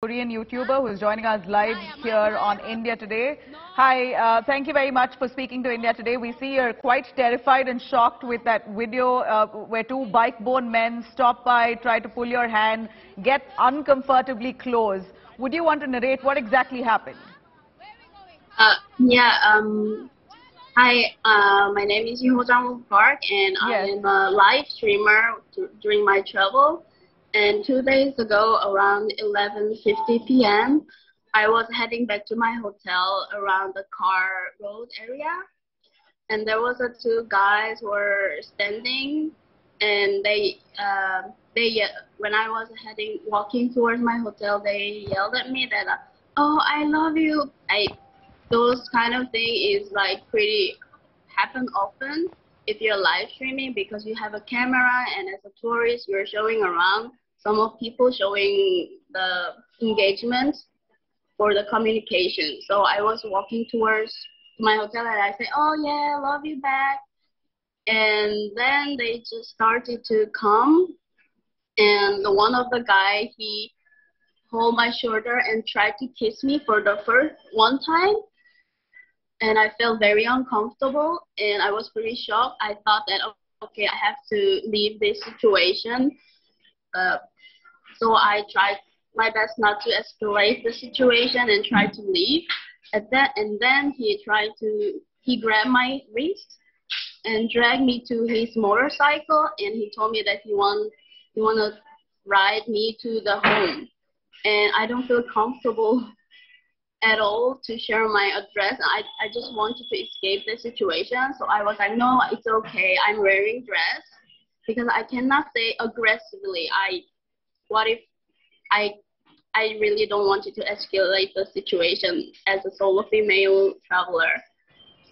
Korean YouTuber who is joining us live here on India Today. Hi, uh, thank you very much for speaking to India Today. We see you're quite terrified and shocked with that video uh, where two bike-borne men stop by, try to pull your hand, get uncomfortably close. Would you want to narrate what exactly happened? Uh, yeah, um, hi, uh, my name is Yoo Jang Park and Yes. I am a live streamer during my travel. And two days ago, around 11:50 p.m., I was heading back to my hotel around the Khar Road area, and there was a two guys were standing, and they uh, they when I was heading walking towards my hotel, they yelled at me that, uh, "Oh, I love you." I those kind of thing is like pretty happen often if you're live streaming because you have a camera and as a tourist you're showing around some of people showing the engagement for the communication. So I was walking towards my hotel and I said, "Oh yeah, love you back." And then they just started to come, and the one of the guy he hold my shoulder and tried to kiss me for the first one time and I felt very uncomfortable and I was pretty shocked. I thought that okay, I have to leave this situation. So I tried my best not to escalate the situation and tried to leave. At that, and then he tried to he grabbed my wrist and dragged me to his motorcycle and he told me that he want he want to ride me to the home and I don't feel comfortable at all to share my address. I, I just wanted to escape the situation. So I was like, no, it's okay. I'm wearing dress because I cannot say aggressively. I, what if I, I really don't want it to escalate the situation as a solo female traveler.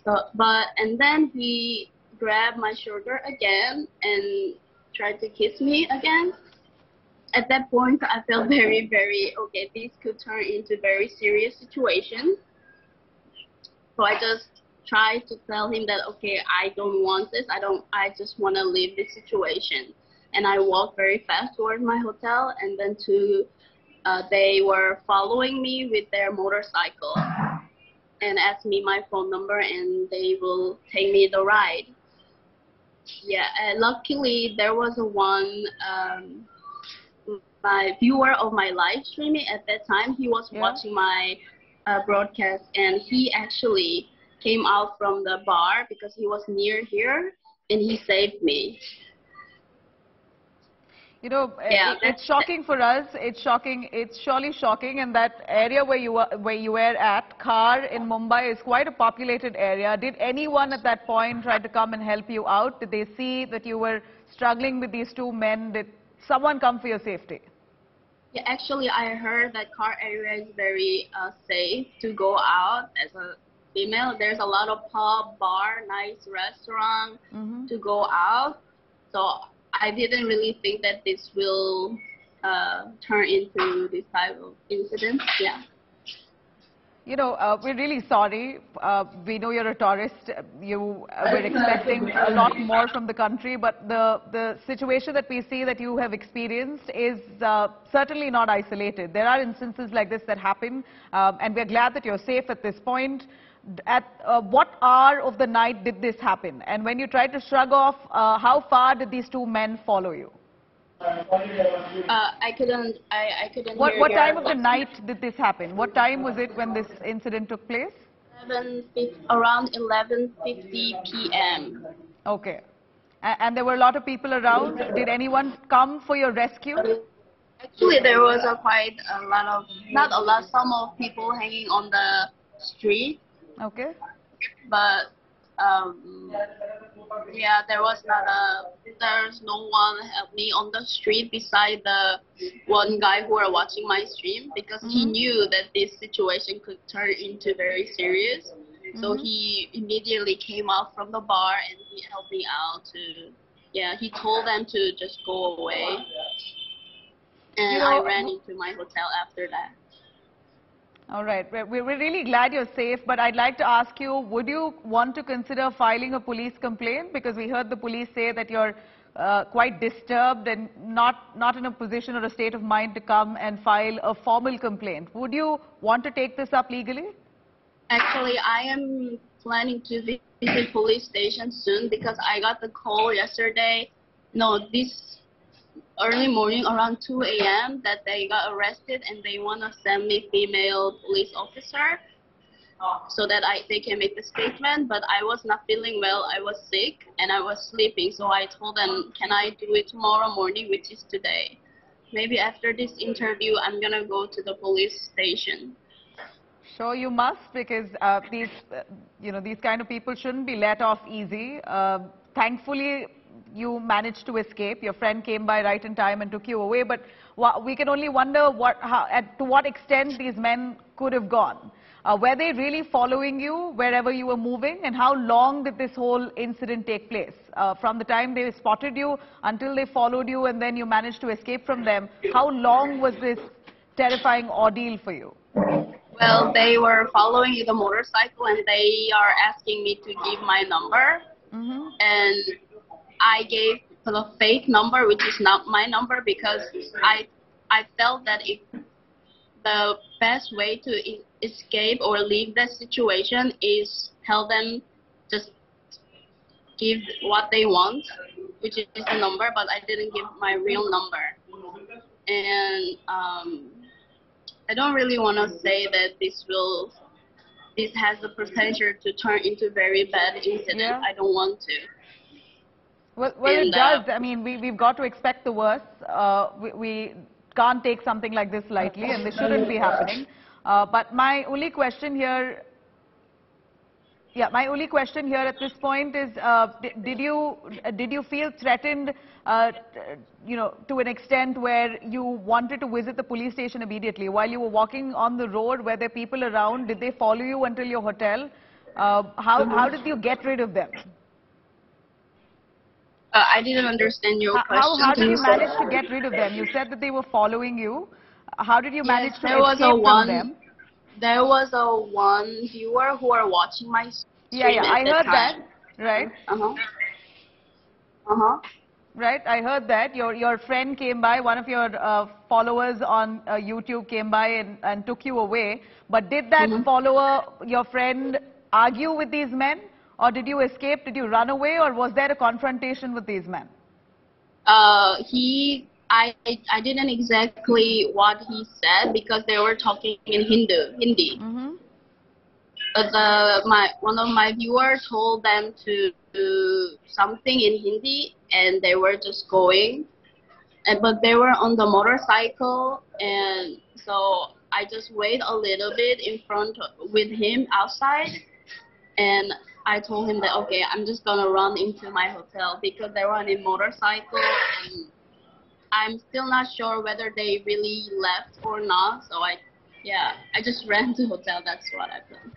So, but and then he grabbed my shoulder again and tried to kiss me again at that point I felt very, very okay. This could turn into very serious situation. So I just tried to tell him that okay, I don't want this. I don't. I just want to leave this situation. And I walked very fast towards my hotel, and then two, uh, they were following me with their motorcycle and asked me my phone number, and they will take me the ride. Yeah, and luckily there was a one. Um, my viewer of my live streaming at that time he was Yeah. watching my uh, broadcast and he actually came out from the bar because he was near here and he saved me You know, uh, Yeah, it- it's shocking for us. It's shocking. It's surely shocking. And that area where you were, where you were at, Khar in Mumbai, is quite a populated area. Did anyone at that point try to come and help you out? Did they see that you were struggling with these two men? Did someone come for your safety? yeah, actually i heard that Khar area is very uh, safe to go out as a female there's a lot of pub bar nice restaurant hmm to go out so i didn't really think that this will uh, turn into this type of incident yeah You know, uh, we're really sorry. Uh, we know you're a tourist. You uh, were expecting a lot more from the country, but the, the situation that we see that you have experienced is uh, certainly not isolated. There are instances like this that happen, um, and we're glad that you're safe at this point. At uh, what hour of the night did this happen? And when you tried to shrug off, uh, how far did these two men follow you? Uh, I couldn't. I, I couldn't What, hear what time of the night did this happen? What time was it when this incident took place? 11, around 11:50 p.m. Okay. A- And there were a lot of people around. Did anyone come for your rescue? Actually, there was a quite a lot of not a lot, some of people hanging on the street, Okay. but um, yeah, there was not a. There's no one help me on the street beside the one guy who were watching my stream because he Mhm. knew that this situation could turn into very serious. So Mhm. he immediately came out from the bar and he helped me out to. Yeah, he told them to just go away. And You I ran into my hotel after that. All right. We're, really glad you're safe, but I'd like to ask you, would you want to consider filing a police complaint? Because we heard the police say that you're uh, quite disturbed and not, not in a position or a state of mind to come and file a formal complaint. Would you want to take this up legally? Actually, I am planning to visit the police station soon because I got the call yesterday. No, this early morning around 2 a.m. that they got arrested and they want to send me female police officer so that I they can make the statement. But I was not feeling well. I was sick and I was sleeping. So I told them, can I do it tomorrow morning, which is today? Maybe after this interview, I'm gonna go to the police station. Sure, you must because uh, these, uh, you know, these kind of people shouldn't be let off easy. Uh, thankfully, you managed to escape. Your friend came by right in time and took you away. But we can only wonder what, how, at, to what extent these men could have gone. Uh, were they really following you wherever you were moving? And how long did this whole incident take place? Uh, from the time they spotted you until they followed you and then you managed to escape from them, how long was this terrifying ordeal for you? Well, they were following you the motorcycle and they are asking me to give my number. Mm -hmm. And I gave the fake number, which is not my number, because I I felt that if the best way to escape or leave that situation is tell them just give what they want, which is the number, but I didn't give my real number. And um, I don't really want to say that this will, this has the potential to turn into very bad incident. Yeah. I don't want to. Well, well it does. I mean, we, we've got to expect the worst. Uh, we, we, can't take something like this lightly, and this shouldn't be happening. Uh, but my only question here yeah, my only question here at this point is, uh, did you did you feel threatened, uh, you know, to an extent where you wanted to visit the police station immediately while you were walking on the road? Were there people around? Did they follow you until your hotel? Uh, how how did you get rid of them? Uh, I didn't understand your question. How, how did you manage to get rid of them? You said that they were following you. How did you manage yes, to there escape was a one, them? there was a one viewer who are watching my stream yeah yeah i heard time. that right uh-huh uh-huh right i heard that your your friend came by one of your uh, followers on uh, youtube came by and, and took you away but did that mm -hmm. follower your friend argue with these men or did you escape did you run away or was there a confrontation with these men uh he I I didn't exactly what he said because they were talking in Hindu Hindi. Mm -hmm. But the my one of my viewers told them to do something in Hindi, and they were just going. And, but they were on the motorcycle, and so I just wait a little bit in front of, with him outside, and I told him that okay, I'm just gonna run into my hotel because they were on a motorcycle and I'm still not sure whether they really left or not. So I, yeah, I just ran to hotel. That's what I've done.